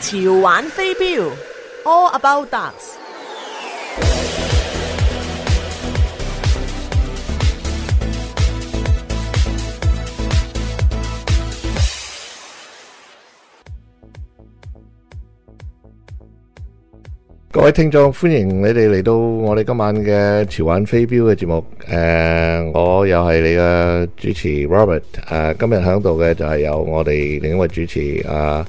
潮玩飛鏢，All About Darts。位聽眾，歡迎你哋嚟到我哋今晚嘅潮玩飛鏢嘅節目。誒、我又係你嘅主持 Robert。誒、今日喺度嘅就係有我哋另一位主持啊，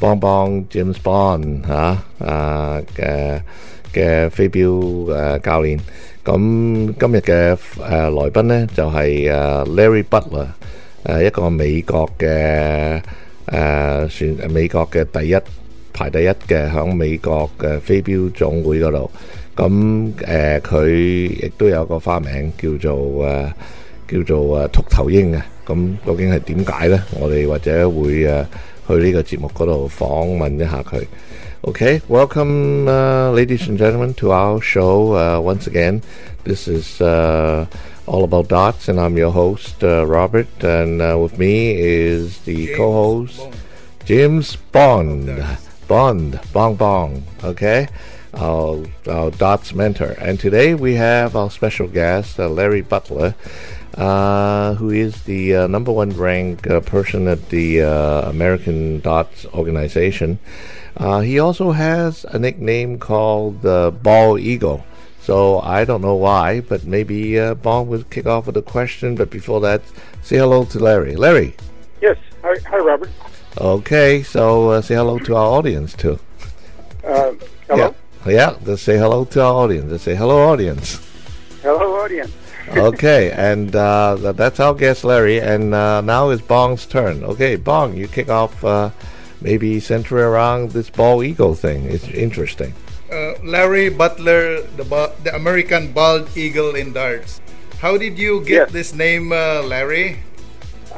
邦邦 James Bond 嚇啊嘅嘅飛鏢誒、教練。咁今日嘅誒來賓呢，就係、誒 Larry Butler，誒、一個美國嘅誒算美國嘅第一。 排第一嘅喺美國嘅飛鏢總會嗰度，咁誒佢亦都有個花名叫做誒、呃叫做誒禿頭鷹嘅，咁究竟係點解呢？我哋或者會誒去呢個節目嗰度訪問一下佢。Okay, welcome, uh, ladies and gentlemen, to our show uh, once again. This is uh, all about dots, and I'm your host, uh, Robert, and uh, with me is the co-host. James Bond. Bond. Bong Bong. Okay? Our, our dots mentor. And today we have our special guest, uh, Larry Butler, uh, who is the uh, number one ranked uh, person at the uh, American Darts organization. Uh, he also has a nickname called uh, Bald Eagle. So I don't know why, but maybe uh, Bong will kick off with a question. But before that, say hello to Larry. Larry. Yes. Hi, hi Robert. Okay, so uh, say hello to our audience too. Uh, hello. Yeah, yeah. Let's say hello to our audience. Let's say hello, audience. Hello, audience. okay, and uh, that's our guest, Larry. And uh, now it's Bong's turn. Okay, Bong, you kick off. Uh, maybe center around this bald eagle thing. It's interesting. uh, Larry Butler, the ba- the American bald eagle in darts. How did you get Yes. this name, uh, Larry?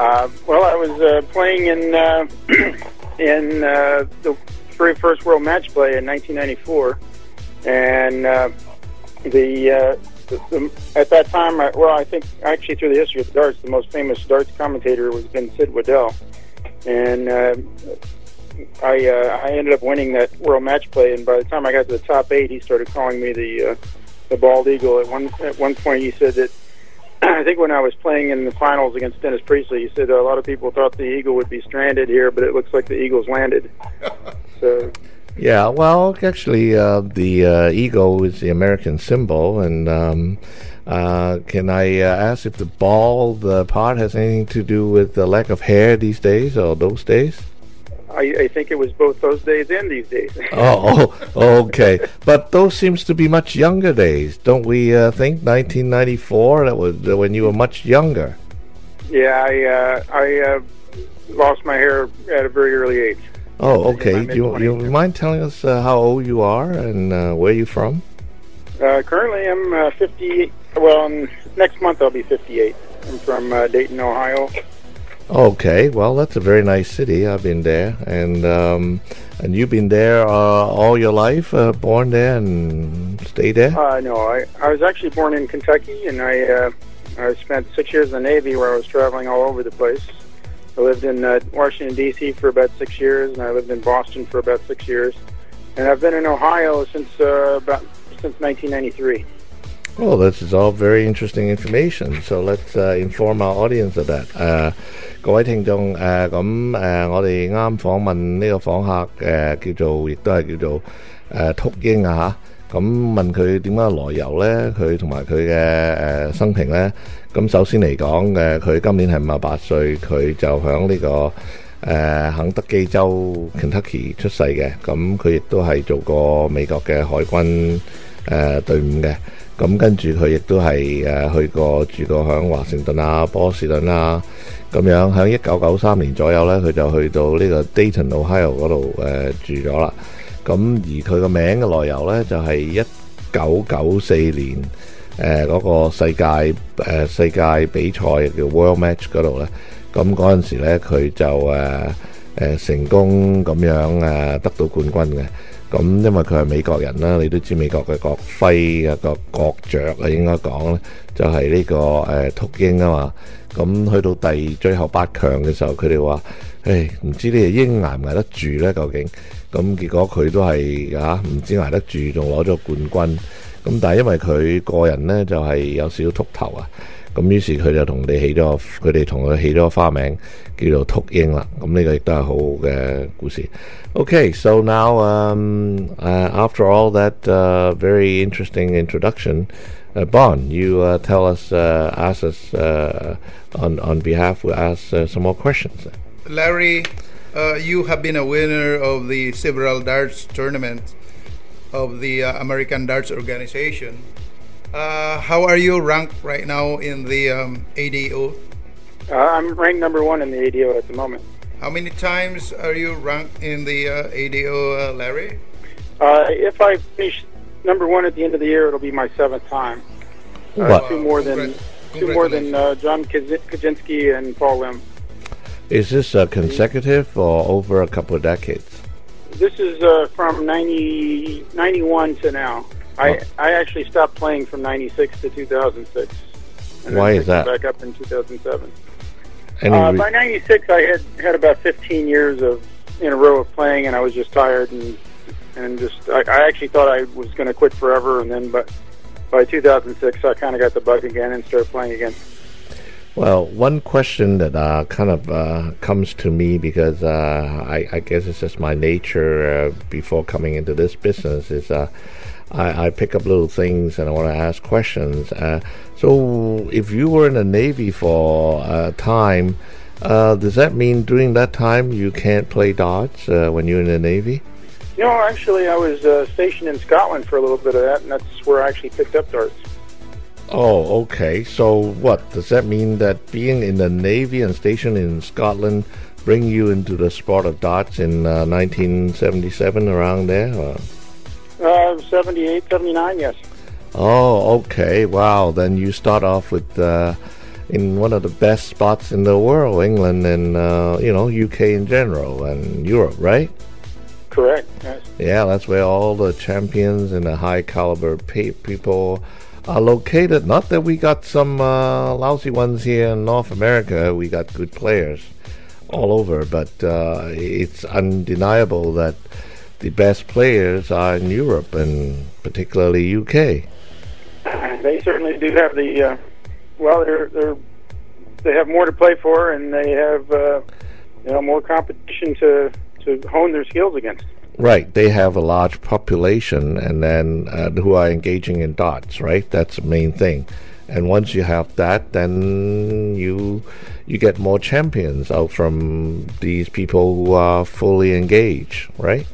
Uh, well, I was uh, playing in uh, in uh, the very first World Match Play in 1994, and uh, the, uh, the, at that time, I, well, I think actually through the history of darts, the most famous darts commentator was been Sid Waddell, and uh, I uh, I ended up winning that World Match Play, and by the time I got to the top eight, he started calling me the uh, the bald eagle. At one at one point, he said that I think when I was playing in the finals against Dennis Priestley, he said a lot of people thought the eagle would be stranded here, but it looks like the eagle's landed. so Yeah, well, actually, uh, the uh, eagle is the American symbol, and um, uh, can I uh, ask if the bald uh, part has anything to do with the lack of hair these days or those days? I, I think it was both those days and these days. Oh, okay. But those seems to be much younger days, don't we? Uh, think 1994. That was uh, when you were much younger. yeah, I uh, I uh, lost my hair at a very early age. Oh, okay. Do you, you mind telling us uh, how old you are and uh, where you from? Uh, currently, I'm uh, 58. Well, next month I'll be 58. I'm from uh, Dayton, Ohio. Okay, well, that's a very nice city. I've been there, and um, and you've been there uh, all your life, uh, born there and stay there. Uh, no, I, I was actually born in Kentucky, and I uh, I spent six years in the Navy where I was traveling all over the place. I lived in uh, Washington D.C. for about six years, and I lived in Boston for about six years, and I've been in Ohio since uh, about since 1993. Well, this is all very interesting information. So let's uh, inform our audience of that. 誒、各位聽眾誒，咁、誒，我哋啱訪問呢個訪客誒、叫做，亦都係叫做誒、禿鷹啊嚇。咁問佢點解來由咧？佢同埋佢嘅誒生平咧。咁首先嚟講嘅，佢今年係五十八歲，佢就響呢、個。誒、肯德基州 Kentucky 出世嘅，咁佢亦都係做過美國嘅海軍誒、隊伍嘅， 咁跟住佢亦都係誒、去過住過響華盛頓啊、波士頓啊，咁樣響一九九三年左右咧，佢就去到呢個 Dayton Ohio 嗰度誒、住咗啦。咁而佢個名嘅來由咧，就係一九九四年誒嗰、個世界誒、世界比賽叫 World Match 嗰度咧。咁嗰陣時咧，佢就誒誒、成功咁樣誒、得到冠軍嘅。 咁因為佢係美國人啦，你都知美國嘅國徽啊個國雀啊，應該講咧就係、呢、呢個誒禿鷹啊嘛。咁去到第最後八強嘅時候，佢哋話：誒唔知呢隻鷹捱唔捱得住呢？究竟？咁結果佢都係啊，唔知捱得住，仲攞咗冠軍。咁但係因為佢個人呢，就係、是、有少少禿頭啊。 咁于是佢就同你起咗，佢哋同佢起咗个花名叫做秃鹰啦。咁呢个亦都系好好嘅故事。Okay, so now um, uh, after all that uh, very interesting introduction, uh, Bon, you uh, tell us, uh, ask us uh, on on behalf, we ask uh, some more questions. Larry, uh, you have been a winner of the several darts tournaments of the uh, American Darts Organization. Uh, how are you ranked right now in the um, ADO? Uh, I'm ranked number one in the ADO at the moment. How many times are you ranked in the uh, ADO, uh, Larry? Uh, if I finish number one at the end of the year, it'll be my seventh time. Uh, Two more than two more than uh, John Kuczynski and Paul Lim. Is this uh, consecutive or over a couple of decades? This is uh, from 90, 91 to now. I. I actually stopped playing from 96 to 2006. And Why is that? Back up in 2007. Any Uh, re- by 96, I had had about 15 years of in a row of playing, and I was just tired and and just I, I actually thought I was going to quit forever, and then but by 2006, I kind of got the bug again and started playing again. Well, one question that uh, kind of uh, comes to me because uh, I, I guess it's just my nature uh, before coming into this business is uh, I, I pick up little things and I want to ask questions. Uh, so, if you were in the Navy for a time, uh, does that mean during that time you can't play darts uh, when you're in the Navy? You know, actually, I was uh, stationed in Scotland for a little bit of that, and that's where I actually picked up darts. Oh, okay. So, what does that mean that being in the Navy and stationed in Scotland bring you into the sport of darts in uh, 1977 around there? Or? Uh, 78, 79, yes. Oh, okay. Wow. Then you start off with uh, in one of the best spots in the world, England and uh, you know UK in general and Europe, right? Correct. Yes. Yeah, that's where all the champions and the high caliber pe- people are located. Not that we got some uh, lousy ones here in North America. We got good players all over, but uh, it's undeniable that the best players are in Europe and particularly UK. They certainly do have the. Uh, well, they're they're they have more to play for, and they have uh, you know more competition to to hone their skills against. Right, they have a large population, and then uh, who are engaging in darts. Right, that's the main thing. And once you have that, then you you get more champions out from these people who are fully engaged. Right.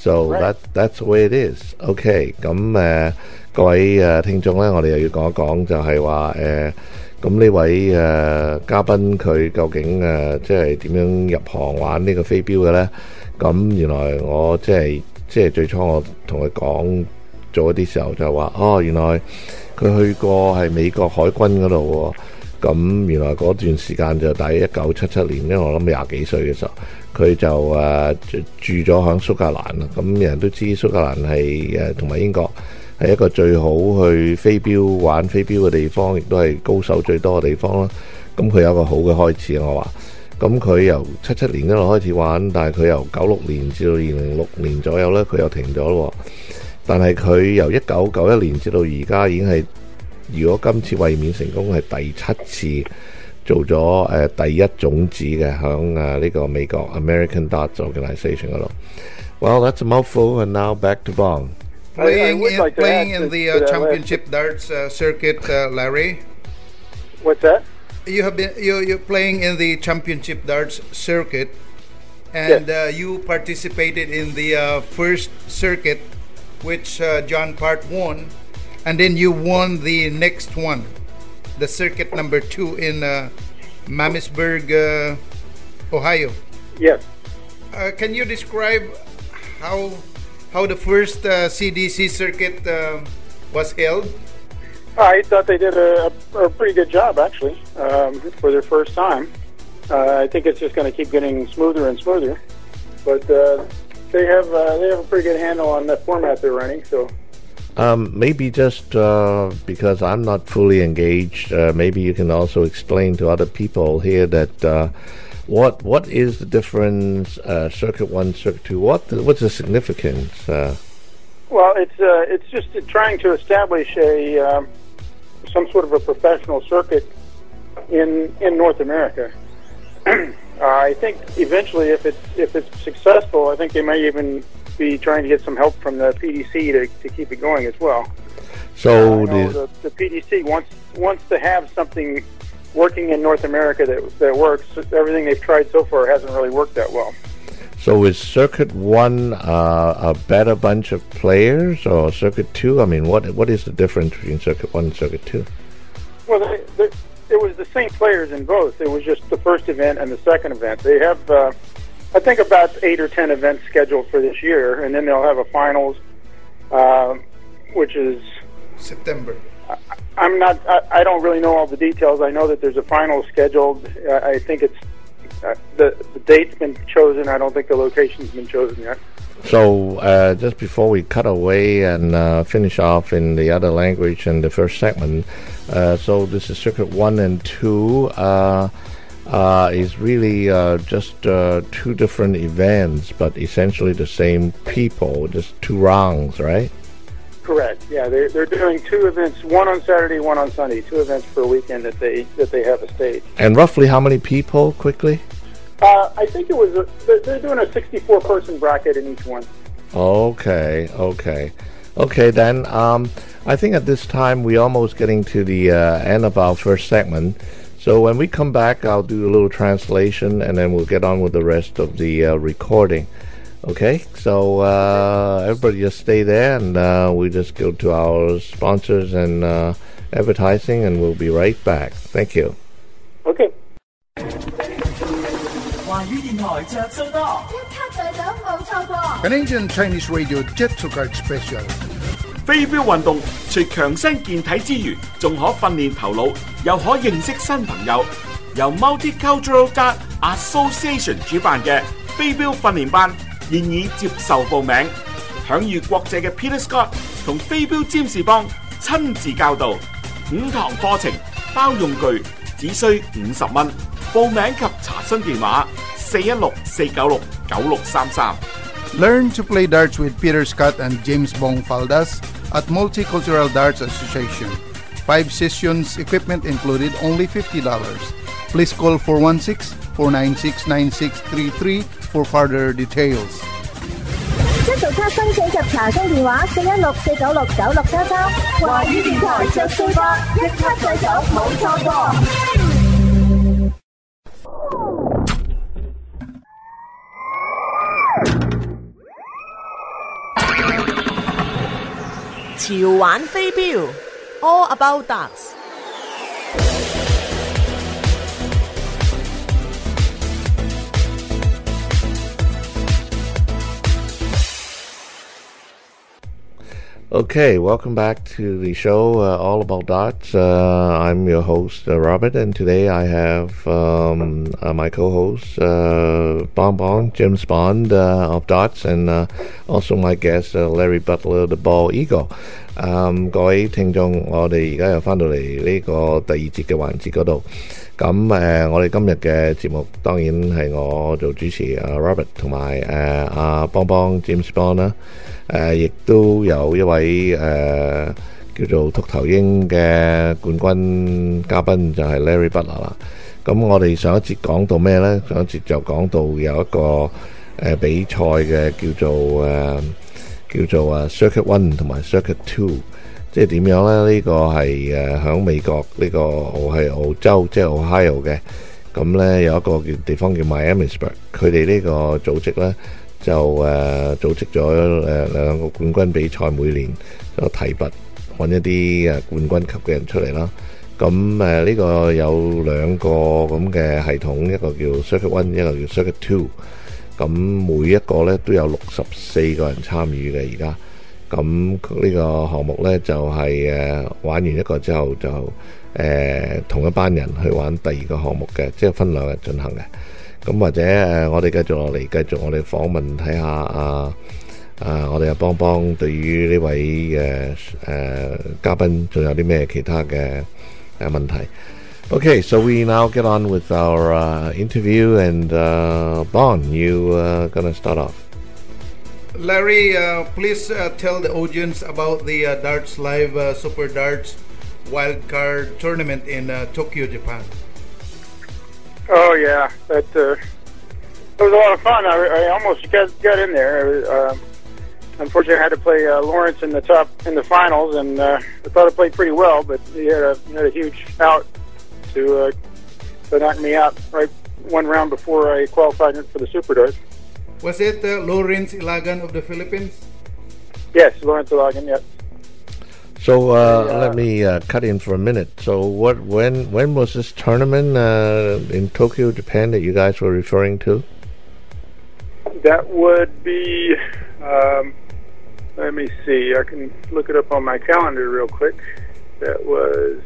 So Right. that that's the way it is. OK，咁誒、呃各位誒、呃、聽眾咧，我哋又要講一講就係話誒，咁、呢位誒、呃嘉賓佢究竟誒、呃即係點樣入行玩呢個飛鏢嘅咧？咁原來我即係即係最初我同佢講做一啲時候就話，哦，原來佢去過係美國海軍嗰度喎。咁原來嗰段時間就大約一九七七年，因為我諗廿幾歲嘅時候， 佢就誒、呃住住咗響蘇格蘭啦。咁人都知蘇格蘭係誒同埋英國係一個最好去飛鏢玩飛鏢嘅地方，亦都係高手最多嘅地方啦。咁佢有一個好嘅開始，我話。咁佢由七七年一路開始玩，但係佢由九六年至到二零六年左右呢，佢又停咗咯喎。但係佢由一九九一年至到而家已經係，如果今次衛冕成功係第七次 做咗誒、呃、第一種子嘅，響誒呢個美國 American Darts Organization 嗰度。Well, that's a mouthful, and now back to Bong. Playing, in, like playing in the uh, championship darts uh, circuit, uh, Larry. What's that? You have been you you playing in the championship darts circuit, and yes. Uh, you participated in the uh, first circuit, which John Part won, and then you won the next one the circuit number two in uh, Miamisburg, uh, Ohio. Yes. Uh, can you describe how how the first uh, CDC circuit uh, was held? I thought they did a, a pretty good job, actually, um, for their first time. Uh, I think it's just going to keep getting smoother and smoother. But uh, they have uh, they have a pretty good handle on the format they're running. So Um, maybe just uh, because I'm not fully engaged, uh, maybe you can also explain to other people here that uh, what what is the difference uh, circuit one, circuit two? What what's the significance? Uh, Well, it's uh, it's just trying to establish a um, some sort of a professional circuit in in North America. I think eventually, if it's if it's successful, I think they may even be trying to get some help from the PDC to, to keep it going as well. so know the, the, the PDC wants wants to have something working in North America that that works. Everything they've tried so far hasn't really worked that well. so is circuit one uh, a better bunch of players or circuit two? I mean, what what is the difference between circuit one and circuit two? Well, they, they, it was the same players in both. It was just the first event and the second event. They have, uh, I think, about eight or ten events scheduled for this year, and then they'll have a finals, uh, which is. September. I'm not. I, I don't really know all the details. I know that there's a final scheduled. Uh, I think it's uh, the the date's been chosen. I don't think the location's been chosen yet. So uh, just before we cut away and uh, finish off in the other language in the first segment, uh, so this is circuit one and two. Uh, is really uh, just uh, two different events, but essentially the same people, just two rounds, right? Correct. Yeah, they're they're doing two events, one on Saturday, one on Sunday. Two events per weekend that they that they have a stage. And roughly how many people, quickly? Uh, I think it was a, they're, they're doing a 64 person bracket in each one. Okay, okay. Okay, then um, I think at this time we're almost getting to the uh, end of our first segment. So when we come back, I'll do a little translation and then we'll get on with the rest of the uh, recording. Okay, so uh, everybody just stay there and uh, we just go to our sponsors and uh, advertising and we'll be right back. Thank you. Okay. 环宇电台着数多，一卡在手冇错过。 Canadian Chinese Radio Jet to Card Special. 飛鏢運動除強身健體之餘，仲可訓練頭腦，又可認識新朋友。由 Multicultural Dart Association 主辦嘅飛鏢訓練班現已接受報名，享譽國際嘅 Peter Scott 同飛鏢占士邦親自教導，五堂課程包用具，只需五十蚊。報名及查詢電話：四一六四九六九六三三。 Learn to play darts with Peter Scott and James Bong Faldas at Multicultural Darts Association. Five sessions, equipment included, only $50. Please call 416-496-9633 for further details. 一早卡申请及查询电话：四一六四九六九六三三。华语电台着数多，一卡在手冇错过。 潮玩飛鏢，All About Darts。Okay, welcome back to the show, uh, All About Darts. Uh, I'm your host, uh, Robert, and today I have um, uh, my co host, uh, Bon Bon, Jim Bond uh, of Dots, and also my guest, Larry Butler, The Bald Eagle。Um, 各位聽眾，我哋而家又翻到嚟呢個第二節嘅環節嗰度。咁誒、呃我哋今日嘅節目當然係我做主持，阿 Robert 同埋誒阿邦邦 James Bond 啦。誒、亦都有一位誒、呃叫做禿頭鷹嘅冠軍嘉賓，就係 Larry Butler 啦。咁我哋上一節講到咩呢？上一節就講到有一個誒、呃比賽嘅叫做誒、呃叫做啊 Circuit One 同埋 Circuit Two， 即係點樣呢？呢、個係誒響美國呢、個係澳洲，即係 Ohio 嘅。咁呢，有一個叫地方叫 Miamisburg，佢哋呢個組織呢，就誒、呃、組織咗誒、呃、兩個冠軍比賽，每年就提拔揾一啲誒冠軍級嘅人出嚟啦。咁誒呢個有兩個咁嘅系統，一個叫 Circuit One，一個叫 Circuit Two。咁每一個咧都有六十四個人參與嘅而家。 咁呢個項目呢，就係、誒、玩完一個之後就誒、同一班人去玩第二個項目嘅，即係分兩日進行嘅。 咁或者誒、呃我哋繼續落嚟，繼續我哋訪問睇下啊啊，我哋阿邦邦對於呢位誒誒、嘉賓仲有啲咩其他嘅誒問題？Okay, so we now get on with our uh, interview, and uh, Bon, you uh, gonna start off. Larry, uh, please uh, tell the audience about the uh, Darts Live uh, Super Darts Wildcard Tournament in uh, Tokyo, Japan. Oh yeah, uh, it was a lot of fun. I, I almost got got in there. Uh, unfortunately, I had to play Lawrence in the top in the finals, and I thought I played pretty well, but he had a had a huge out to to knock me out right one round before I qualified for the Super Darts. Was it uh, Lawrence Ilagan of the Philippines? Yes, Lawrence Ilagan. Yep. So uh, Yeah. let me uh, cut in for a minute. So what? When? When was this tournament uh, in Tokyo, Japan, that you guys were referring to? That would be. Um, let me see. I can look it up on my calendar real quick. That was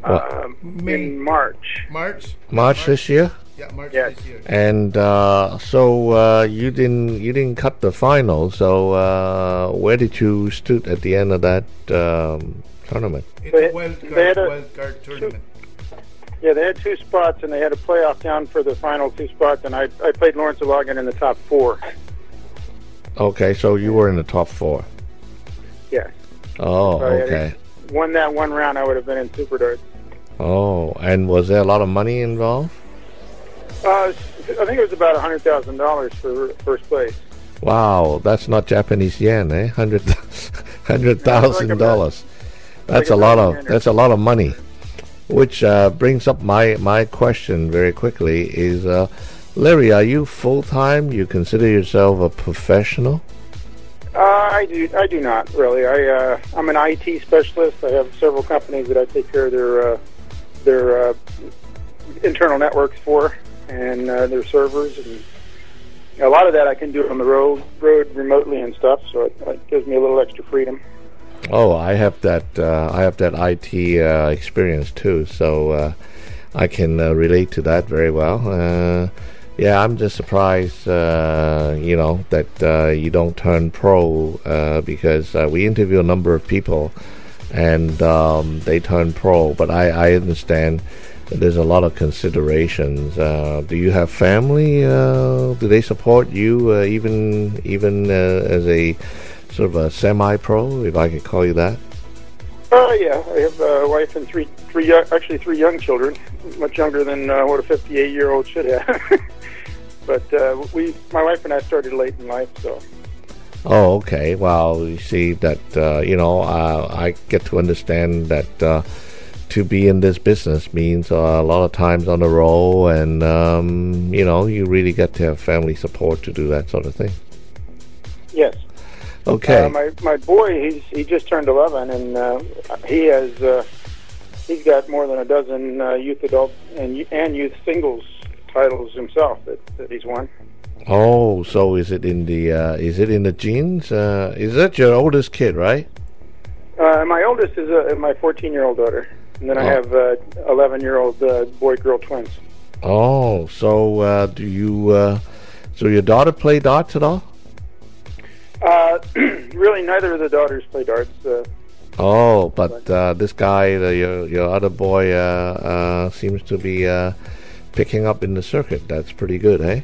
What? um, May. in March. March? March this year. Yeah, March Yes. this year. And uh, so uh, you didn't you didn't cut the final. So uh, where did you stood at the end of that um, tournament? It's They- a wild card, a- wild card tournament. Yeah, they had two spots, and they had a playoff down for the final two spots, and I I played Lawrence Ilagan in the top four. Okay, so you were in the top four. Yeah, Oh, So, okay. won that one round, I would have been in Super Darts. Oh, and was there a lot of money involved? Uh, I think it was about a hundred thousand dollars for first place. Wow, that's not Japanese yen, eh? Hundred hundred thousand dollars. That's like a a lot of that's a lot of money. Which uh, brings up my my question very quickly: Is uh, Larry, are you full time? You consider yourself a professional? Uh, I do. I do not really. I uh, I'm an IT specialist. I have several companies that I take care of their uh, their uh, internal networks for and uh, their servers, and a lot of that I can do on the road, road remotely and stuff. So it, it gives me a little extra freedom. Oh, I have that. Uh, I have that IT uh, experience too, so uh, I can uh, relate to that very well. Uh, yeah, I'm just surprised, uh, you know, that you don't turn pro because we interview a number of people and um, they turn pro. But I, I understand there's a lot of considerations. Uh, do you have family? Uh, do they support you uh, even even uh, as a sort of a semi-pro, if I could call you that? Uh, yeah, I have a wife and three, three, actually three young children, much younger than uh, what a 58 year old should have. but uh, we, my wife and I started late in life, so Oh, okay. Well, you see that uh, you know uh, I get to understand that uh, to be in this business means uh, a lot of times on the road, and um, you know you really get to have family support to do that sort of thing. yes. Okay. Uh, my my boy, he's he just turned 11, and uh, he has uh, he's got more than a dozen uh, youth adult and and youth singles titles himself that, that he's won. oh, so is it in the uh, is it in the genes? Uh, is that your oldest kid, right? Uh, my oldest is uh, my 14 year old daughter, and then I Oh. have uh, 11 year old uh, boy girl twins. Oh, so uh, do you? Uh, so your daughter play darts at all? Uh, really, neither of the daughters play darts. Uh, Oh, but uh, this guy, the, your your other boy, uh, uh, seems to be uh, picking up in the circuit. That's pretty good, eh?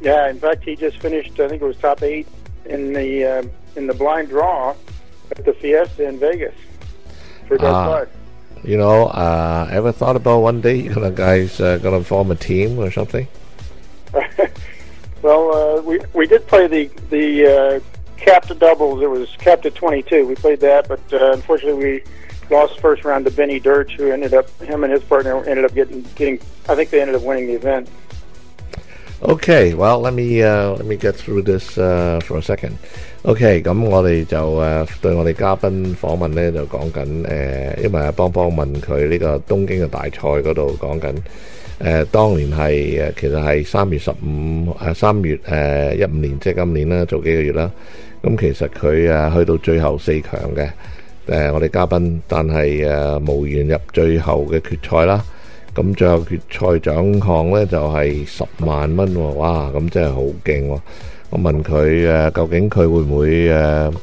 yeah, in fact, he just finished. I think it was top eight in the uh, in the blind draw at the Fiesta in Vegas for Darts Ah. You know, uh, ever thought about one day you gonna guys uh, gonna form a team or something? well, uh, we we did play the the uh, cap to doubles. It was cap to twenty two. We played that, but uh, unfortunately we lost first round to Benny Dirch, who ended up him and his partner ended up getting getting. I think they ended up winning the event. Okay, well let me uh, let me get through this uh, for a second. OK，咁我哋就誒、呃、對我哋嘉賓訪問咧就講緊誒，因為阿邦邦問佢呢個東京嘅大賽嗰度講緊誒，當年係誒其實係三月十五誒三月誒一五年，即係今年啦，做幾個月啦。咁其實佢誒去到最後四強嘅誒、我哋嘉賓，但係誒、無緣入最後嘅決賽啦。 咁最後決賽獎項呢，就係、十萬蚊喎，哇！咁真係好勁喎！ 我問佢誒，究竟佢會唔會誒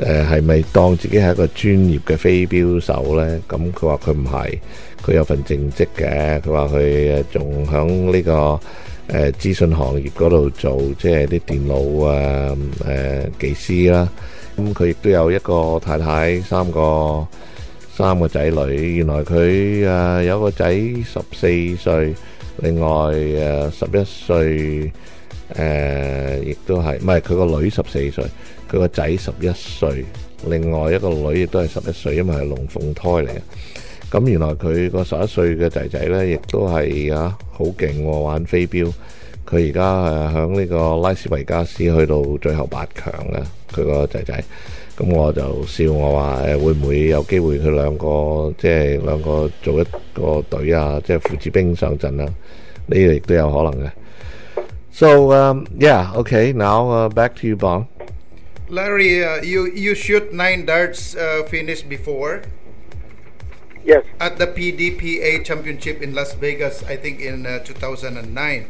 誒係咪當自己係一個專業嘅飛鏢手呢？咁佢話佢唔係，佢有份正職嘅。佢話佢誒仲響呢個誒、呃、資訊行業嗰度做，即係啲電腦啊誒、呃、技師啦。咁佢亦都有一個太太，三個三個仔女。原來佢誒、呃、有個仔十四歲，另外誒十一歲。 誒，亦都係，唔係佢個女十四歲，佢個仔十一歲，另外一個女亦都係十一歲，因為係龍鳳胎嚟嘅。咁原來佢個十一歲嘅仔仔呢，亦都係啊好勁喎，玩飛鏢。佢而家誒響呢個拉斯維加斯去到最後八強嘅，佢個仔仔。咁我就笑我話誒，會唔會有機會佢兩個即係兩個做一個隊啊？即係父子兵上陣啊？呢個亦都有可能嘅。 So um, yeah, okay. Now uh, back to you, Bong. Larry, uh, you you shoot nine darts uh, finish before Yes. at the PDPA Championship in Las Vegas, I think in uh, 2009.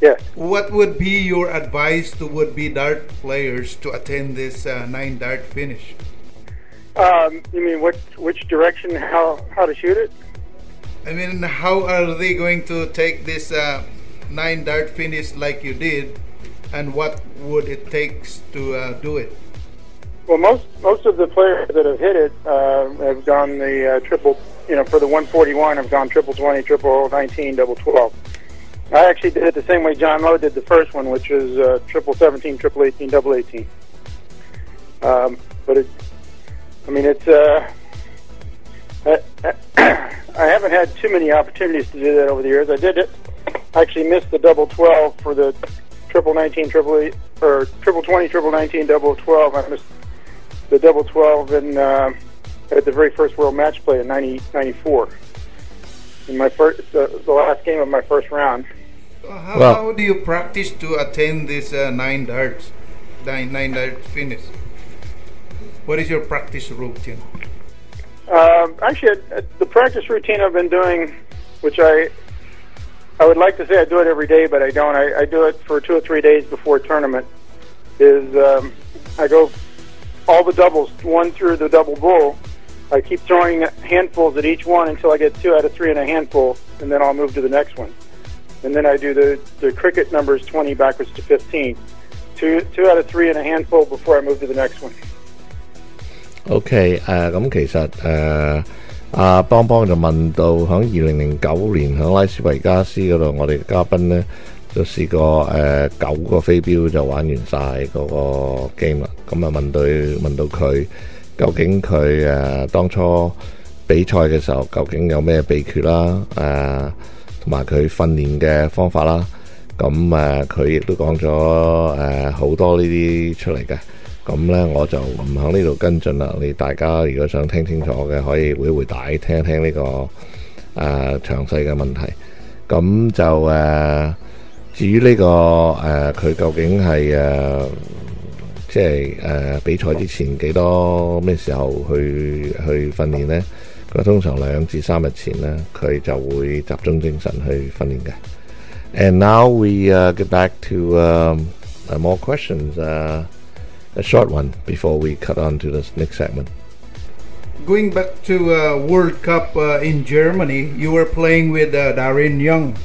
Yes. What would be your advice to would-be dart players to attend this uh, nine dart finish? Um, you mean which which direction? How how to shoot it? I mean, how are they going to take this uh, nine dart finish like you did, and what would it take to uh, do it? Well, most most of the players that have hit it uh, have gone the uh, triple. You know, for the 141, have gone triple 20, triple 19, double 12. I actually did it the same way John Lowe did the first one, which was uh, triple 17, triple 18, double 18. Um, but it, I mean, it's. Uh, I, I haven't had too many opportunities to do that over the years. I did it. I actually missed the double 12 for the triple 19, triple 8, or triple 20, triple 19, double 12. I missed the double 12 in, uh, at the very first World Match Play in 90, 94. In my first, the, the last game of my first round. How, Well- how do you practice to attain this uh, nine darts, nine nine dart finish? What is your practice routine? Um, actually, uh, the practice routine I've been doing, which I I would like to say I do it every day, but I don't. I, I do it for two or three days before a tournament. Is um, I go all the doubles, one through the double bull. I keep throwing handfuls at each one until I get two out of three in a handful, and then I'll move to the next one. And then I do the, the cricket numbers 20 backwards to 15. Two, two out of three in a handful before I move to the next one. OK，诶、咁其实诶 阿、邦邦就問到響二零零九年響拉斯維加斯嗰度，我哋嘉賓呢就試過誒、九個飛鏢就玩完晒嗰個 game 啦。咁啊問到問到佢究竟佢誒、當初比賽嘅時候究竟有咩秘訣啦？誒同埋佢訓練嘅方法啦。咁誒佢亦都講咗誒好多呢啲出嚟嘅。 咁呢，我就唔喺呢度跟進啦。你大家如果想聽清楚嘅，可以會回帶聽一聽呢、個誒、呃、詳細嘅問題。咁就誒、呃至於呢、個誒佢、究竟係誒、呃即係誒、呃比賽之前幾多咩時候去去訓練呢？佢通常兩至三日前呢，佢就會集中精神去訓練嘅。And now we uh, get back to um, uh, more questions. Uh, a short one before we cut on to the next segment. Going back to uh, World Cup uh, in Germany, you were playing with uh, Darin Young.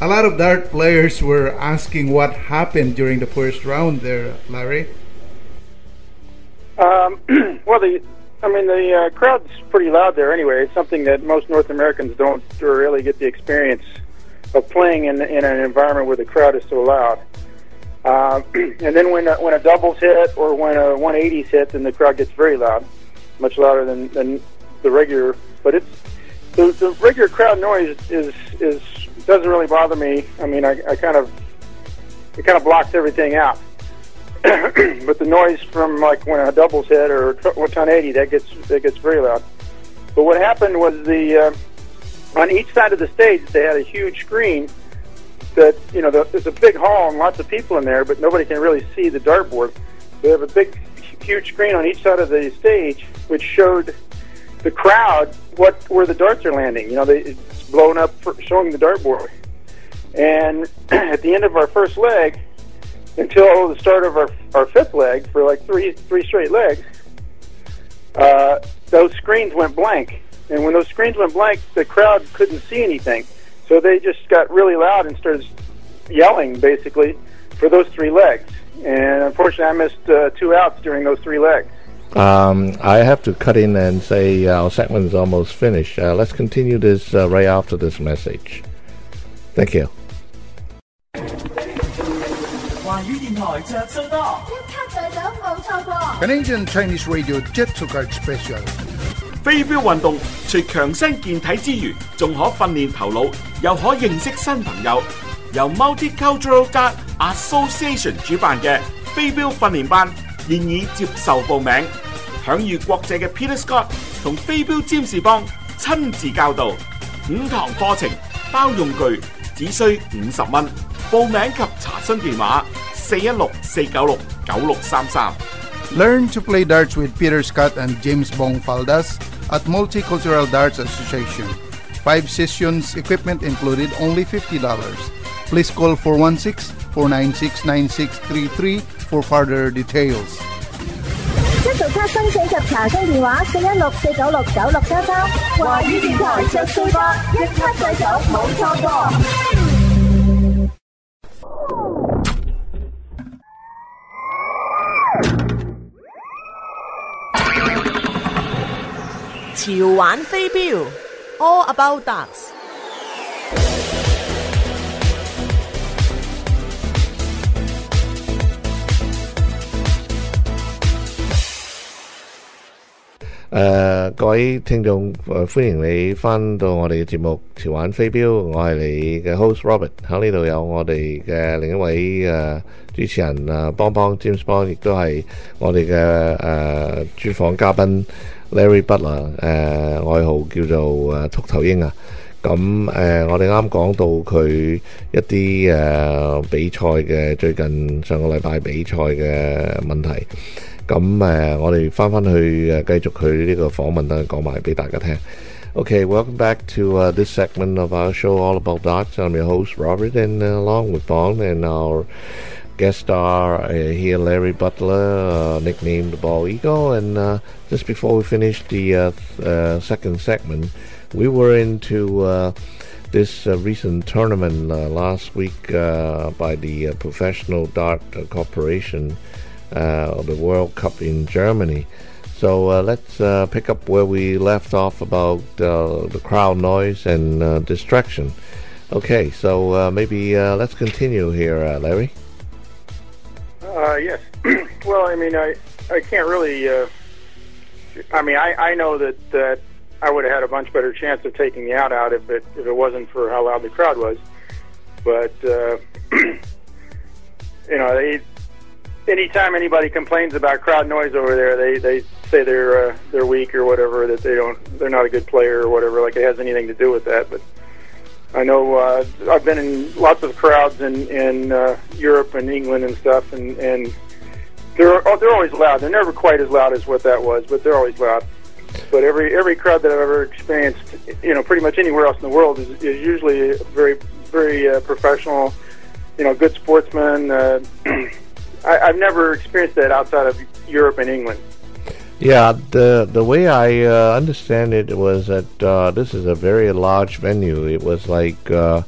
A lot of dart players were asking what happened during the first round there, Larry. Um, well, the I mean the uh, crowd's pretty loud there anyway. It's something that most North Americans don't really get the experience of playing in in an environment where the crowd is so loud. Um, and then when a, when a doubles hit or when a 180s hit, then the crowd gets very loud, much louder than, than the regular. But it's the, the regular crowd noise is is doesn't really bother me. I mean, I, I kind of it kind of blocks everything out. but the noise from like when a doubles hit or a 180 that gets that gets very loud. But what happened was the uh, on each side of the stage they had a huge screen that you know the, there's a big hall and lots of people in there, but nobody can really see the dartboard. They have a big, huge screen on each side of the stage, which showed the crowd what where the darts are landing. You know, they, it's blown up, for showing the dartboard. And at the end of our first leg, until the start of our our fifth leg, for like three three straight legs, uh, those screens went blank. And when those screens went blank, the crowd couldn't see anything. So they just got really loud and started yelling, basically, for those three legs. And unfortunately, I missed uh, two outs during those three legs. Um, I have to cut in and say uh, our segment is almost finished. Uh, let's continue this uh, right after this message. Thank you. 华语电台着数多，一卡在手冇错过。 Canadian Chinese Radio Jet to Card Special. 飛鏢運動除強身健體之餘，仲可訓練頭腦，又可認識新朋友。由 Multicultural Dart Association 主辦嘅飛鏢訓練班現已接受報名，享譽國際嘅 Peter Scott 同飛鏢占士邦親自教導，五堂課程包用具，只需五十蚊。報名及查詢電話：四一六四九六九六三三。 Learn to play darts with Peter Scott and James Bong Faldas at Multicultural Darts Association. Five sessions, equipment included, only $50. Please call 416-496-9633 for further details. 一做卡申请及查询电话：四一六四九六九六三三。华语电台着数多，一卡在手冇错过。 潮玩飛鏢，All About Darts。誒、各位聽眾，誒、歡迎你翻到我哋嘅節目《潮玩飛鏢》，我係你嘅 host Robert，喺呢度有我哋嘅另一位誒、主持人誒邦邦 James Bond，亦都係我哋嘅誒專訪嘉賓 Larry Butler，誒、外號叫做誒禿頭鷹啊。咁誒、我哋啱講到佢一啲誒、比賽嘅最近上個禮拜比賽嘅問題。咁誒、我哋翻翻去誒、繼續佢呢個訪問啦，講埋俾大家聽。Okay, welcome back to uh, this segment of our show, All About Darts. I'm your host, Robert, and uh, along with Bond and our guest star uh, here, Larry Butler, uh, nicknamed the Bald Eagle. And uh, just before we finished the uh, uh, second segment, we were into uh, this recent tournament last week by the Professional Dart Corporation, the World Cup in Germany. So let's pick up where we left off about the crowd noise and distraction. Okay, so maybe let's continue here, Larry. Uh, yes. well, I mean, I I can't really. Uh, I mean, I I know that that I would have had a much better chance of taking the out out if it if it wasn't for how loud the crowd was. But uh, you know, they anytime anybody complains about crowd noise over there, they they say they're uh, they're weak or whatever, that they don't they're not a good player or whatever. Like it has anything to do with that, but. I know uh, I've been in lots of crowds in in uh, Europe and England and stuff, and and they're oh, they're always loud. They're never quite as loud as what that was, but they're always loud. But every every crowd that I've ever experienced, you know, pretty much anywhere else in the world is, is usually very very uh, professional, you know, good sportsmen. Uh, I, I've never experienced that outside of Europe and England. Yeah, the the way I uh, understand it was that uh, this is a very large venue. It was like uh,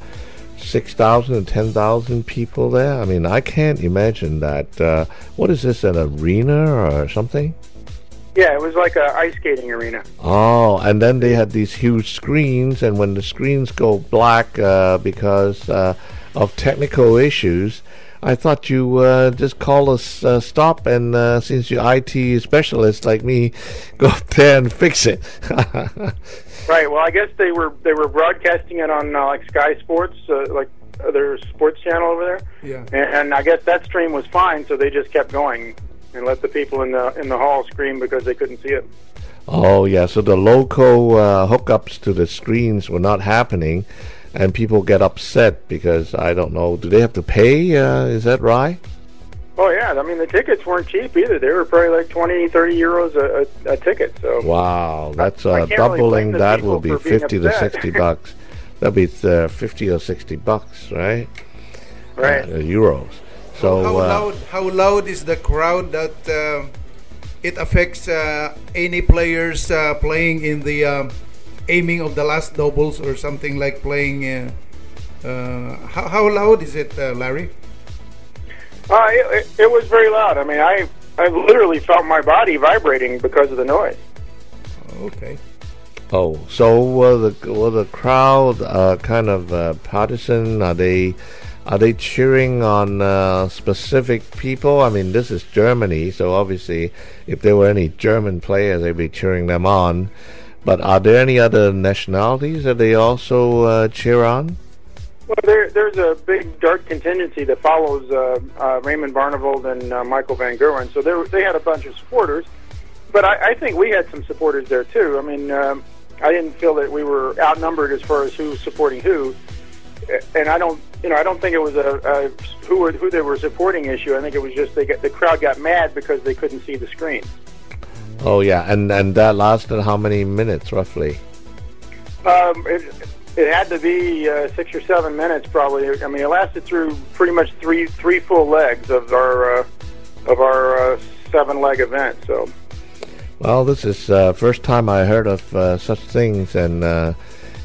six thousand and ten thousand people there. I mean, I can't imagine that. Uh, what is this, an arena or something? Yeah, it was like a ice skating arena. Oh, and then they had these huge screens, and when the screens go black uh, because uh, of technical issues, I thought you uh, just call us uh, stop, and uh, since you're IT specialist like me, go up there and fix it. Right. Well, I guess they were they were broadcasting it on uh, like Sky Sports, uh, like their sports channel over there. Yeah. And, and I guess that stream was fine, so they just kept going and let the people in the in the hall scream because they couldn't see it. oh yeah, so the local uh, hookups to the screens were not happening, and people get upset because I don't know. Do they have to pay? Uh, is that right? Oh yeah, I mean the tickets weren't cheap either. They were probably like 20, 30 euros a, a, a ticket. So Wow, that's I uh, can't really doubling that will be fifty to sixty bucks. That'll be uh, fifty or sixty bucks, right? right. Uh, euros. So how uh, loud? How loud is the crowd that uh, it affects uh, any players uh, playing in the um, aiming of the last doubles or something like playing? Uh, uh, how, how loud is it, uh, Larry? Uh, it, it, it was very loud. I mean, I I literally felt my body vibrating because of the noise. Okay. Oh, so uh, the well, the crowd uh, kind of uh, partisan? Are they are they cheering on uh, specific people? I mean, this is Germany, so obviously, if there were any German players, they'd be cheering them on. But are there any other nationalities that they also uh, cheer on? Well, there, there's a big dart contingency that follows uh, uh, Raymond Barneveld and uh, Michael Van Gerwen. So there, they had a bunch of supporters, but I, I think we had some supporters there too. I mean, um, I didn't feel that we were outnumbered as far as who's supporting who, and I don't, you know, I don't think it was a, a who who they were supporting issue. I think it was just they get the crowd got mad because they couldn't see the screen. Oh yeah, and and that lasted how many minutes roughly? Um, it, it had to be uh, six or seven minutes, probably. I mean, it lasted through pretty much three three full legs of our uh, of our uh, seven leg event. So, Well, this is uh, first time I heard of uh, such things, and uh,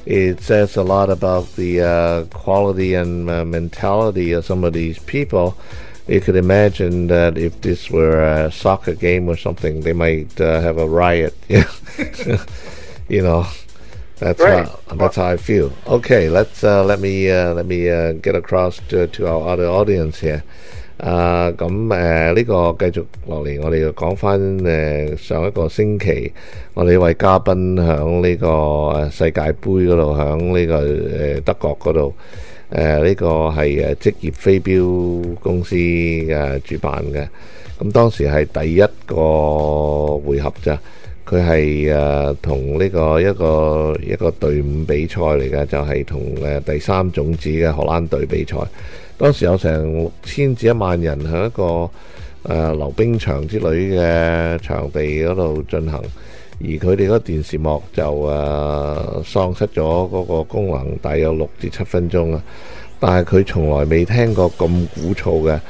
it says a lot about the uh, quality and uh, mentality of some of these people You could imagine that if this were a soccer game or something, they might uh, have a riot. you know, that's Right. how that's how I feel. Okay, let's uh, let me uh, let me uh, get across to, to our other audience here. 啊，咁诶呢个继续落嚟，我哋要讲翻诶上一个星期，我哋位嘉宾响呢个诶世界杯嗰度，响呢个诶德国嗰度， 誒呢個係誒職業飛鏢公司誒主辦嘅。咁當時係第一個回合咋，佢係誒同呢個一個一個隊伍比賽嚟嘅，就係同誒第三種子嘅荷蘭隊比賽。當時有成六千至一萬人喺一個誒、呃溜冰場之類嘅場地嗰度進行， 而佢哋嗰個電視幕就誒、呃、喪失咗嗰個功能，大約六至七分鐘啊！但係佢從來未聽過咁鼓噪嘅、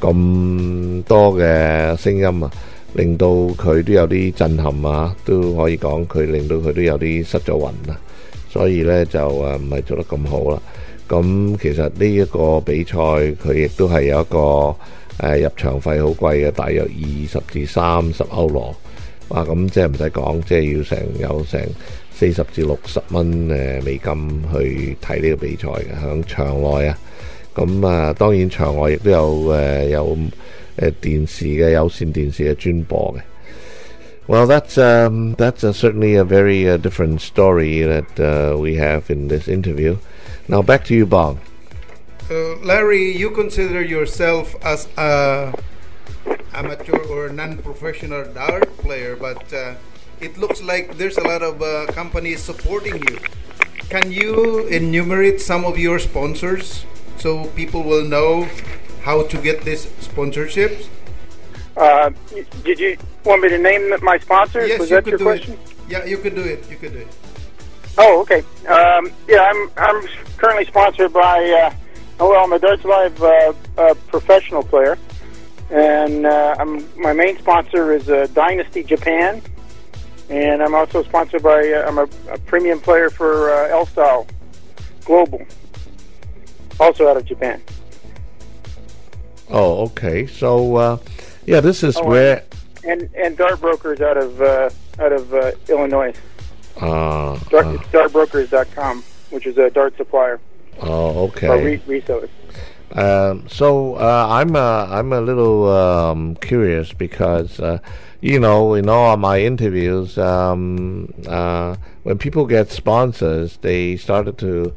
咁多嘅聲音啊，令到佢都有啲震撼啊，都可以講佢令到佢都有啲失咗魂啊！所以呢，就誒唔係做得咁好啦。咁其實呢一個比賽佢亦都係有一個誒、呃入場費好貴嘅，大約二十至三十歐羅。 哇！咁即係唔使講，即係要成有成四十至六十蚊誒美金去睇呢個比賽嘅，響場內啊。咁啊，當然場外亦都有誒、呃有誒電視嘅有線電視嘅專播嘅。Well, that's um, that's uh, certainly a very uh, different story that uh, we have in this interview. Now back to you, Bob. Uh, Larry, you consider yourself as a amateur or non-professional dart player, but uh, it looks like there's a lot of uh, companies supporting you. Can you enumerate some of your sponsors so people will know how to get these sponsorships? uh, did you want me to name my sponsors? yes, Was you that could your do question? it. Yeah, you could do it. You could do it. Oh, okay. Um, yeah, I'm I'm currently sponsored by uh, oh, well, I'm a Darts Live uh, uh, professional player, and uh, I'm my main sponsor is uh, Dynasty Japan, and I'm also sponsored by uh, I'm a, a premium player for uh, L Style Global, also out of Japan. Oh, okay. So, uh, yeah, this is Oh, where. and and Dart Brokers out of uh, out of uh, Illinois. Uh, Dart, uh, dartbrokers.com, which is a dart supplier oh, or okay. re- reseller. Um, so uh, I'm uh, I'm a little um, curious because uh, you know in all my interviews um, uh, when people get sponsors they started to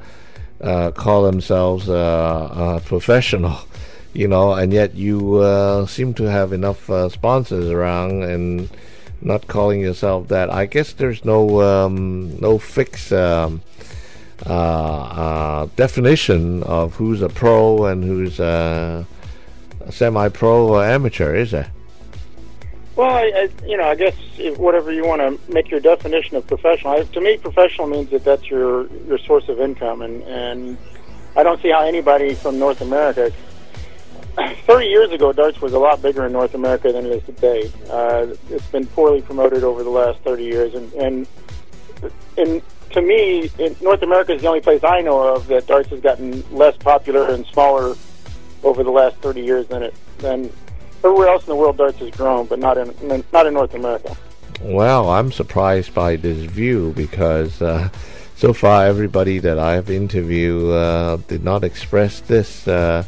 uh, call themselves uh, professional you know and yet you seem to have enough sponsors around and not calling yourself that. I guess there's no um, no fixed um, uh, uh, definition of who's a pro and who's a semi-pro or amateur, is it? Well, I, I, you know, I guess whatever you want to make your definition of professional. I, to me, professional means that that's your your source of income, and and I don't see how anybody from North America. Thirty years ago, darts was a lot bigger in North America than it is today. Uh, it's been poorly promoted over the last thirty years, and and and to me, North America is the only place I know of that darts has gotten less popular and smaller over the last thirty years than it than everywhere else in the world. Darts has grown, but not in not in North America. Well, I'm surprised by this view because uh, so far everybody that I've interviewed uh, did not express this. Uh,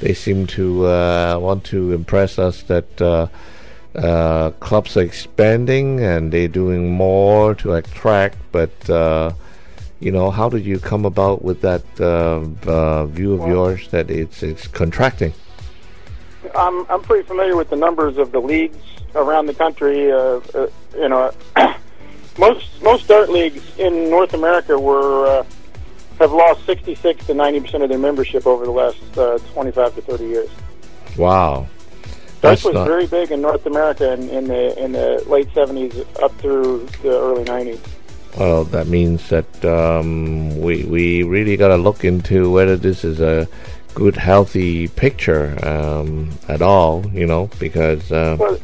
they seem to uh, want to impress us that uh, clubs are expanding and they're doing more to attract. But uh, you know, how did you come about with that uh, uh, view of Well- yours that it's it's contracting? I'm I'm pretty familiar with the numbers of the leagues around the country. Uh, uh, you know, most most dart leagues in North America were uh, have lost 66 to 90 percent of their membership over the last uh, 25 to 30 years. Wow, That's was not. very big in North America in, in the in the late 70s up through the early 90s. Well, that means that um, we we really got to look into whether this is a good, healthy picture um, at all. You know, because uh, Well,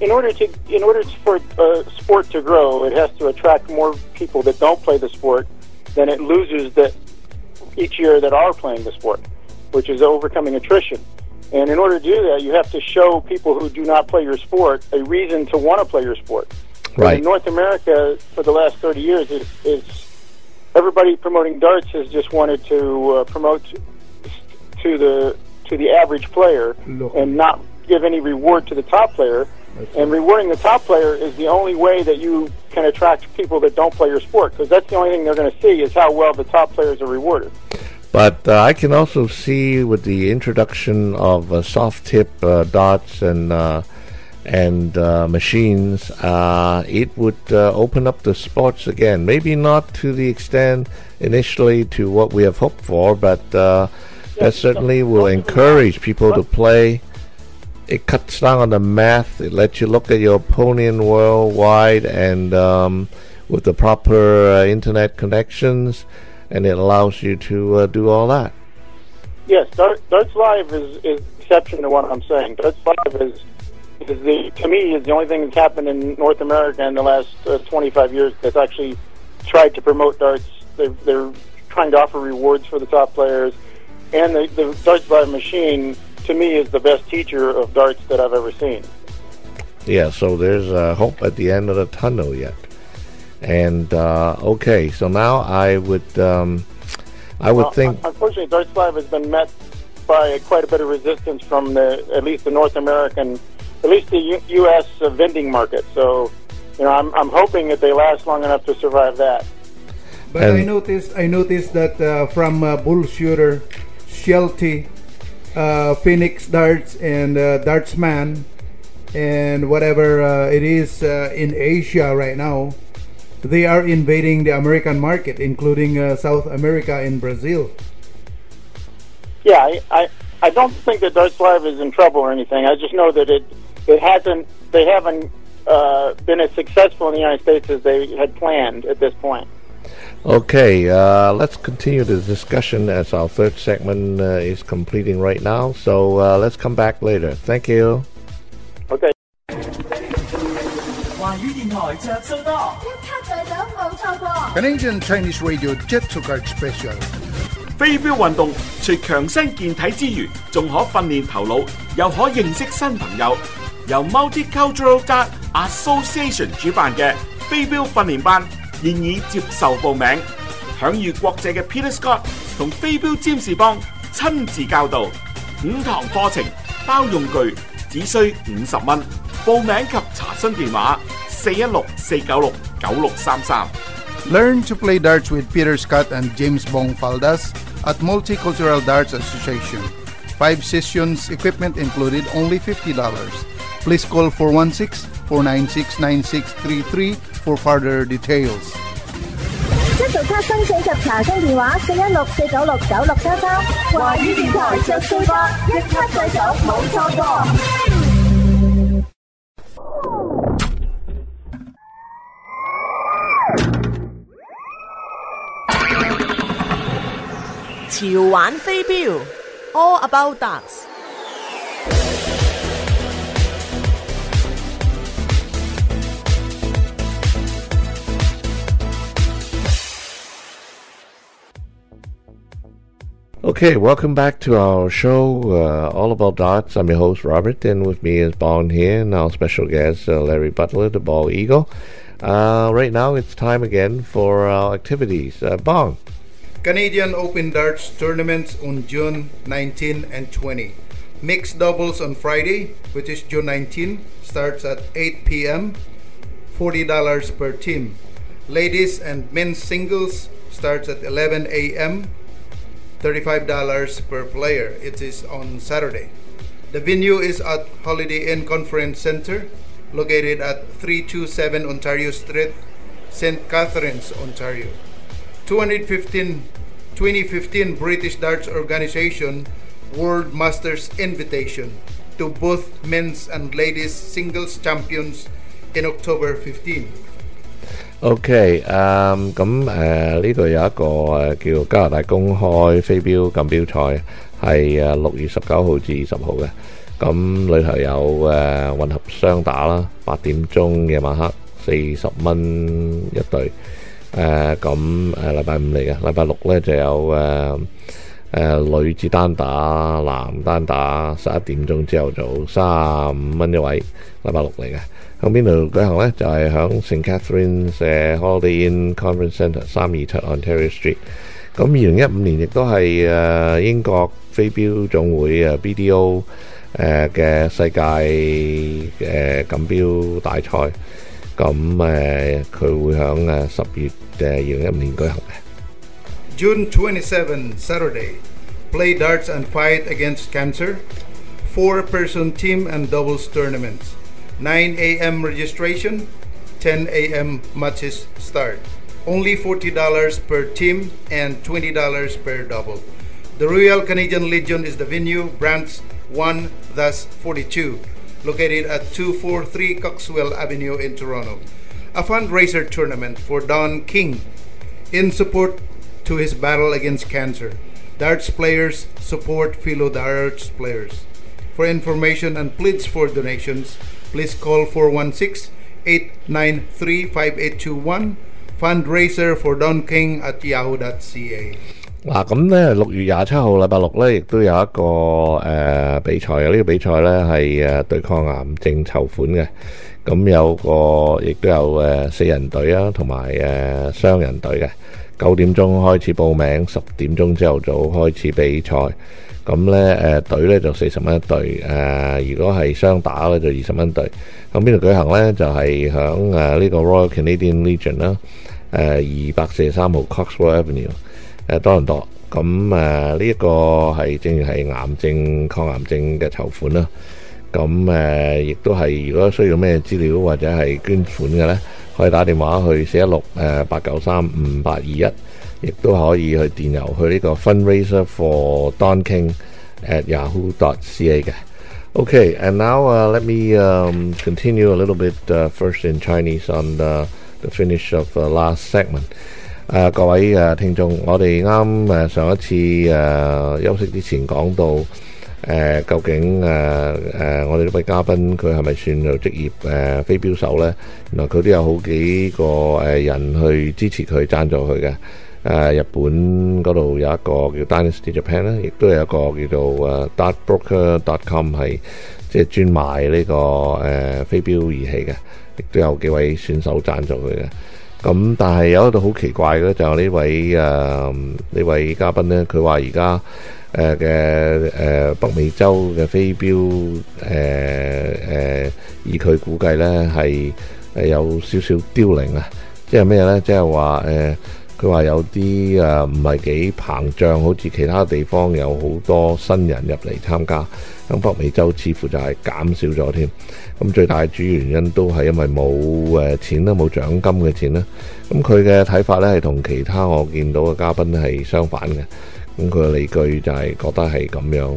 in order to in order for a sport to grow, it has to attract more people that don't play the sport than it loses that each year that are playing the sport, which is overcoming attrition. And in order to do that, you have to show people who do not play your sport a reason to want to play your sport. Right. In North America, for the last 30 years, is, is everybody promoting darts has just wanted to uh, promote to the to the average player Look. and not give any reward to the top player. And rewarding the top player is the only way that you can attract people that don't play your sport because that's the only thing they're going to see is how well the top players are rewarded. But uh, I can also see with the introduction of uh, soft tip uh, dots and uh, and uh, machines, uh, it would uh, open up the sports again. Maybe not to the extent initially to what we have hoped for, but uh, that certainly will don't get me encourage people to play. It cuts down on the math. It lets you look at your opponent worldwide and um, with the proper uh, internet connections, and it allows you to uh, do all that. Yes, Dart, Darts Live is, is exception to what I'm saying. Darts Live is is the to me is the only thing that's happened in North America in the last uh, 25 years that's actually tried to promote darts. They're, they're trying to offer rewards for the top players, and the, the Darts Live machine to me is the best teacher of darts that I've ever seen. Yeah, so there's uh, hope at the end of the tunnel yet. And uh, okay, so now I would, um, I would Well, think, unfortunately, Darts Live has been met by quite a bit of resistance from the at least the North American, at least the U- U.S. Uh, vending market. So, you know, I'm I'm hoping that they last long enough to survive that. But I noticed I noticed that uh, from uh, Bull Shooter, Shelti, uh, Phoenix Darts, and uh, Dartsman, and whatever uh, it is uh, in Asia right now, they are invading the American market, including uh, South America and Brazil. Yeah, I, I I don't think that Darts Live is in trouble or anything. I just know that it it hasn't they haven't uh, been as successful in the United States as they had planned at this point. okay, uh, let's continue the discussion as our third segment uh, is completing right now. So uh, let's come back later. Thank you. Okay. 環宇電台着數多，一卡在手冇錯過。 Canadian Chinese Radio Jet to Card Special. 飛鏢運動除強身健體之餘，仲可訓練頭腦，又可認識新朋友。由 Multicultural Dart Association 主辦嘅飛鏢訓練班現已接受報名，享譽國際嘅 Peter Scott 同飛鏢占士邦親自教導，五堂課程包用具，只需五十蚊。報名及查詢電話： 四一六四九六九六三三。 Learn to play darts with Peter Scott and James Bong Faldas at Multicultural Darts Association. Five sessions, equipment included, only $50. Please call 416 496 9633 for further details. 一 数卡申请及查询电话：四一六四九六九六三三。华语电台着数吧，一卡制手冇错过。 潮玩飛鏢，All about Okay, welcome back to our show, uh, All About Darts. I'm your host, Robert, and with me is Bong here, and our special guest, uh, Larry Butler, the Bald Eagle. Uh, right now, it's time again for our activities. Uh, Canadian Open Darts tournaments on June 19 and 20. Mixed doubles on Friday, which is June 19, starts at 8 p.m. $40 per team. Ladies and men's singles starts at 11 a.m. $35 per player. It is on Saturday. The venue is at Holiday Inn Conference Center, located at 327 Ontario Street, St. Catharines, Ontario. 215 2015 British Darts Organization World Masters Invitation to both men's and ladies singles champions in October 15. OK，诶咁诶呢度有一个诶叫加拿大公开飞镖锦标赛，系诶六月十九号至二十号嘅。咁里头有诶、呃混合双打啦，八点钟夜晚黑四十蚊一队。 誒咁誒禮拜五嚟嘅，禮拜六咧就有誒誒女子單打、男單打，十一點鐘朝頭早三十五蚊一位，禮拜六嚟嘅。響邊度舉行呢？就係響 St Catharines 誒 Holiday Inn Conference Centre 三二七 Ontario Street。咁二零一五年亦都係誒英國飛鏢總會誒 BDO 誒嘅世界誒錦標大賽。 咁诶佢会响诶十月诶二零一五年举行嘅。 June 27, Saturday. Play darts and fight against cancer. Four person team and doubles tournaments. 9 a.m. registration, 10 a.m. matches start. Only $40 per team and $20 per double. The Royal Canadian Legion is the venue, branch 1 thus 42, located at 243 Coxwell Avenue in Toronto. A fundraiser tournament for Don King in support to his battle against cancer. Darts players support fellow darts players. For information and pleads for donations, please call 416 893 5821. Fundraiser for Don King at yahoo.ca. 嗱，咁咧六月廿七號禮拜六咧，亦都有一個誒、呃比賽嘅。呢、個比賽咧係誒對抗癌症籌款嘅。咁有個亦都有誒、呃四人隊啊，同埋誒雙人隊嘅。九點鐘開始報名，十點鐘朝頭早開始比賽。咁咧誒隊咧就四十蚊一隊，誒、如果係雙打咧就二十蚊隊。咁邊度舉行咧？就係響誒呢個 Royal Canadian Legion 啦， 誒二百四十三號 Coxwell Avenue。誒多倫多。咁誒呢一個係正如係癌症抗癌症嘅籌款啦。咁誒亦都係如果需要咩資料或者係捐款嘅呢，可以打電話去四一六誒八九三五八二一，亦都可以去電郵去呢個 fundraiser for Don King at yahoo.ca 嘅。Okay, and now uh, let me um, continue a little bit uh, first in Chinese on the, the finish of the last segment. 誒、各位誒、聽眾，我哋啱誒上一次誒、休息之前講到誒、究竟誒誒、我哋呢位嘉賓佢係咪算做職業誒、飛鏢手呢？原來佢都有好幾個誒、人去支持佢、贊助佢嘅。誒、日本嗰度有一個叫 Dynasty Japan 啦，亦都有一個叫做誒 dartbroker.com 係即係專賣呢、個誒、飛鏢儀器嘅， 亦都有幾位選手贊助佢嘅。咁但係有一度好奇怪嘅就係呢位誒呢、位嘉賓呢，佢話而家誒嘅誒北美洲嘅飛鏢誒誒，以佢估計呢係誒有少少凋零啊！即係咩呢？即係話誒，佢話有啲誒唔係幾膨脹，好似其他地方有好多新人入嚟參加。 咁 響北美洲似乎就係減少咗添。咁最大嘅主要原因都係因為冇誒錢啦，冇獎金嘅錢啦。咁佢嘅睇法咧係同其他我見到嘅嘉賓係相反嘅。咁佢嘅理據就係覺得係咁樣，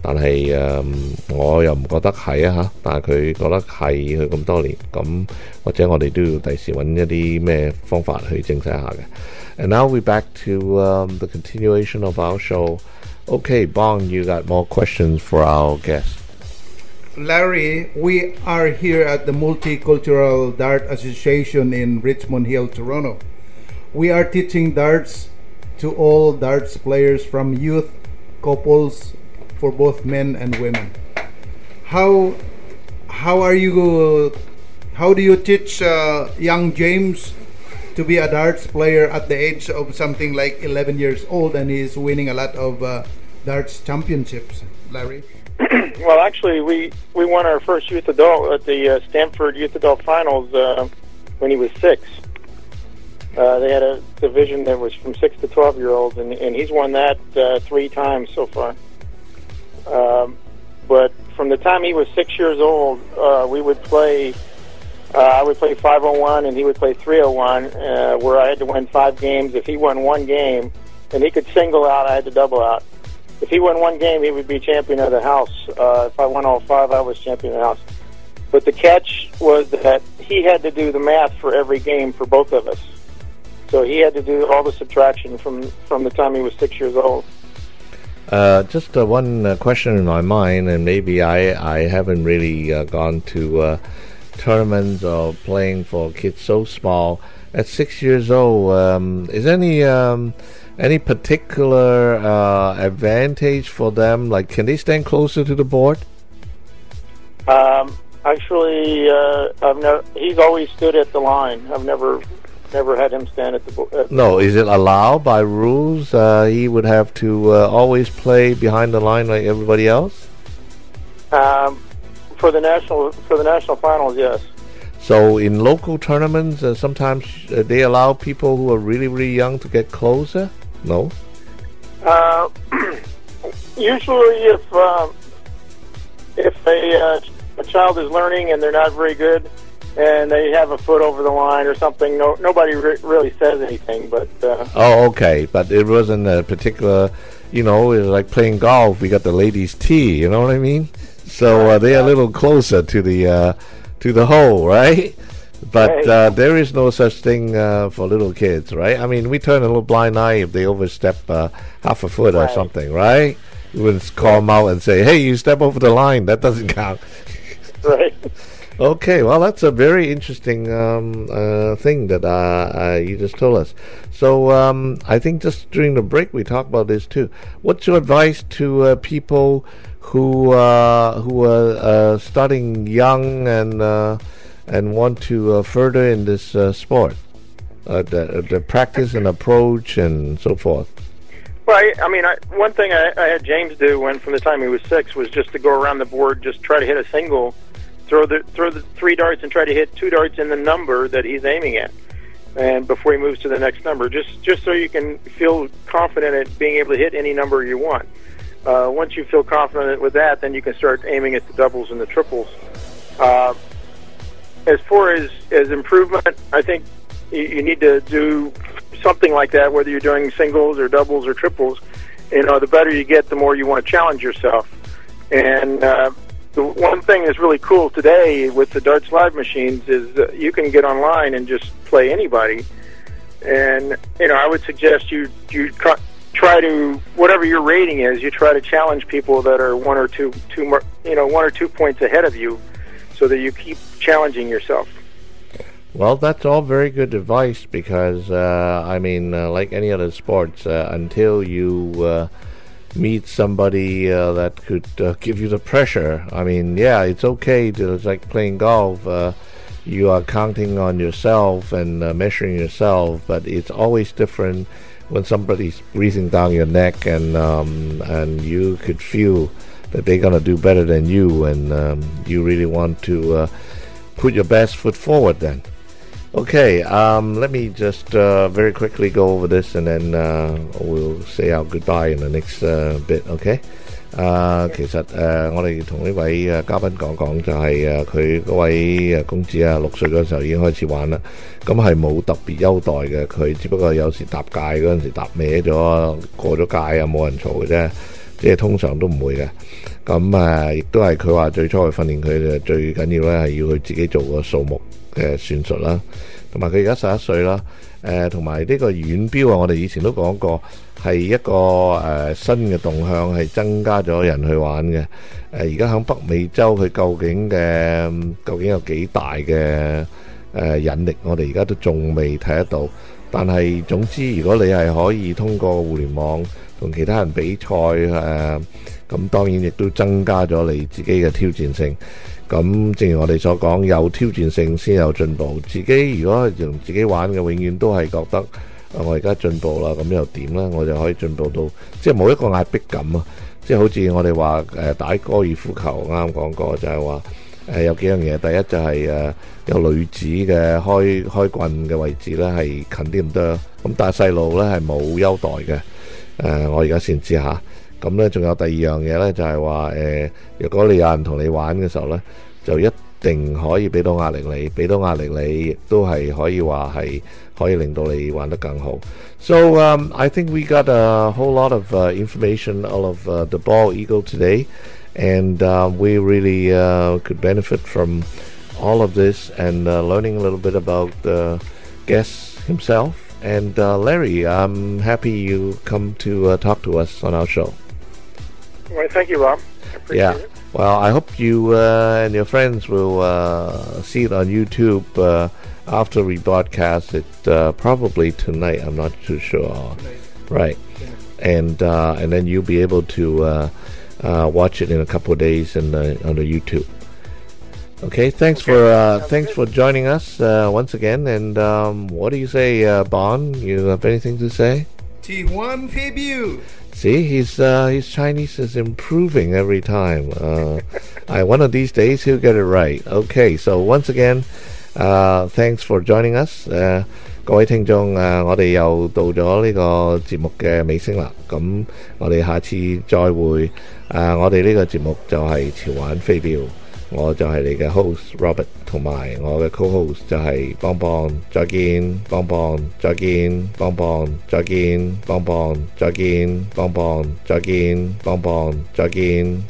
但係誒、嗯我又唔覺得係啊嚇。但係佢覺得係佢咁多年，咁或者我哋都要第時揾一啲咩方法去證實一下嘅。And now we back to um, the continuation of our show. Okay, Bong, you got more questions for our guest. Larry, we are here at the Multicultural Dart Association in Richmond Hill, Toronto. We are teaching darts to all darts players from youth, couples, for both men and women. How how are you? How do you teach uh, young James to be a darts player at the age of something like 11 years old, and he's winning a lot of uh, darts championships? Larry. Well, actually, we we won our first youth adult at the uh, Stanford Youth Adult Finals uh, when he was six. Uh, they had a division that was from six to twelve year olds, and, and he's won that uh, three times so far. Um, but from the time he was six years old, uh, we would play. Uh, I would play 501 and he would play 301, uh, where I had to win five games. If he won one game, and he could single out, I had to double out. If he won one game, he would be champion of the house. Uh, if I won all five, I was champion of the house. But the catch was that he had to do the math for every game for both of us. So he had to do all the subtraction from from the time he was six years old. Uh, just uh, one uh, question in my mind, and maybe I, I haven't really uh, gone to uh, tournaments or playing for kids so small. At six years old, um, is any um, any particular uh, advantage for them? Like, can they stand closer to the board? Um, actually, uh, I've never. He's always stood at the line. I've never never had him stand at the. board. No, is it allowed by rules? Uh, he would have to uh, always play behind the line like everybody else. Um, for the national for the national finals, yes. So in local tournaments, uh, sometimes uh, they allow people who are really really young to get closer. No. Uh, usually, if um, if a, uh, a child is learning and they're not very good, and they have a foot over the line or something, no nobody re- really says anything. But uh, Oh, okay, but it wasn't a particular. You know, it was like playing golf. We got the ladies' tee. You know what I mean? So uh, they're a little closer to the uh, to the hole, right? But uh, there is no such thing uh, for little kids, right? I mean, we turn a little blind eye if they overstep uh, half a foot or something, right? We would call them out and say, "Hey, you step over the line. That doesn't count." right. Okay, well, that's a very interesting um, uh, thing that uh, uh, you just told us. So, um, I think just during the break we talked about this too. What's your advice to uh, people who uh, who are uh, starting young and uh, and want to uh, further in this sport, the, the practice and approach and so forth? Well, I, I mean, I, one thing I, I had James do when from the time he was six was just to go around the board, just try to hit a single, throw the throw the three darts, and try to hit two darts in the number that he's aiming at, and before he moves to the next number, just just so you can feel confident at being able to hit any number you want. Uh, once you feel confident with that, then you can start aiming at the doubles and the triples. Uh, as far as as improvement, I think you, you need to do something like that, whether you're doing singles or doubles or triples. You know, the better you get, the more you want to challenge yourself. And uh, the one thing that's really cool today with the darts live machines is that you can get online and just play anybody. And you know, I would suggest you you try, to whatever your rating is, you try to challenge people that are one or two two more, you know one or two points ahead of you, so that you keep challenging yourself. Well, that's all very good advice because, uh, I mean, uh, like any other sports, uh, until you uh, meet somebody uh, that could uh, give you the pressure, I mean, yeah, it's okay to, it's like playing golf. You are counting on yourself and uh, measuring yourself, but it's always different when somebody's breathing down your neck and um, and you could feel that they're gonna do better than you, and um, you really want to uh, put your best foot forward. Then, okay. Um, let me just uh, very quickly go over this, and then uh, we'll say our goodbye in the next uh, bit. Okay. 啊，其實誒、呃我哋同呢位誒嘉賓講講，就係誒佢嗰位誒公子啊，六歲嗰時候已經開始玩啦。咁係冇特別優待嘅，佢只不過有時搭界嗰陣時搭歪咗，過咗界啊，冇人嘈嘅啫。即係通常都唔會嘅。咁誒，亦都係佢話最初去訓練佢嘅最緊要咧，係要佢自己做個數目嘅算術啦。 同埋佢而家十一歲啦。誒，同埋呢個遠標啊，我哋以前都講過，係一個誒、新嘅動向，係增加咗人去玩嘅。誒，而家響北美洲，佢究竟嘅究竟有幾大嘅誒、引力，我哋而家都仲未睇得到。但係總之，如果你係可以通過互聯網同其他人比賽誒，咁、當然亦都增加咗你自己嘅挑戰性。 咁正如我哋所講，有挑戰性先有進步。自己如果係用自己玩嘅，永遠都係覺得，啊我而家進步啦，咁又點呢？我就可以進步到，即係冇一個壓迫感啊！即係好似我哋話誒打高爾夫球，啱啱講過就係話誒有幾樣嘢。第一就係、誒、有女子嘅開開棍嘅位置咧係近啲咁多，咁但係細路咧係冇優待嘅。誒、我而家先知下。 咁咧，仲有第二樣嘢咧，就係話誒，若果你有人同你玩嘅時候咧，就一定可以俾到壓力你，俾到壓力你，亦都係可以話係可以令到你玩得更好。So um, I think we got a whole lot of uh, information out of uh, the Bald Eagle today, and uh, we really could benefit from all of this and learning a little bit about the guest himself. And Larry, I'm happy you come to talk to us on our show. Well, thank you, Rob. Yeah. it. Well, I hope you uh, and your friends will uh, see it on YouTube uh, after we broadcast it. Uh, probably tonight. I'm not too sure. Right. And uh, and then you'll be able to uh, uh, watch it in a couple of days the, on the YouTube. Okay. Thanks for uh, thanks good. for joining us uh, once again. And um, what do you say, uh, Bon? You have anything to say? Tijuan Fabiu. See, his uh, his Chinese is improving every time. Uh, I one of these days he'll get it right. Okay, so once again, uh, thanks for joining us. 诶、各位听众诶、我哋又到咗呢个节目嘅尾声啦。咁我哋下次再会。诶、我哋呢个节目就系潮玩飞镖， 我就係你嘅 host Robert，同埋我嘅 co-host 就係邦邦。再見，邦邦，再見，邦邦，再見，邦邦，再見，邦邦，再見，邦邦，再見，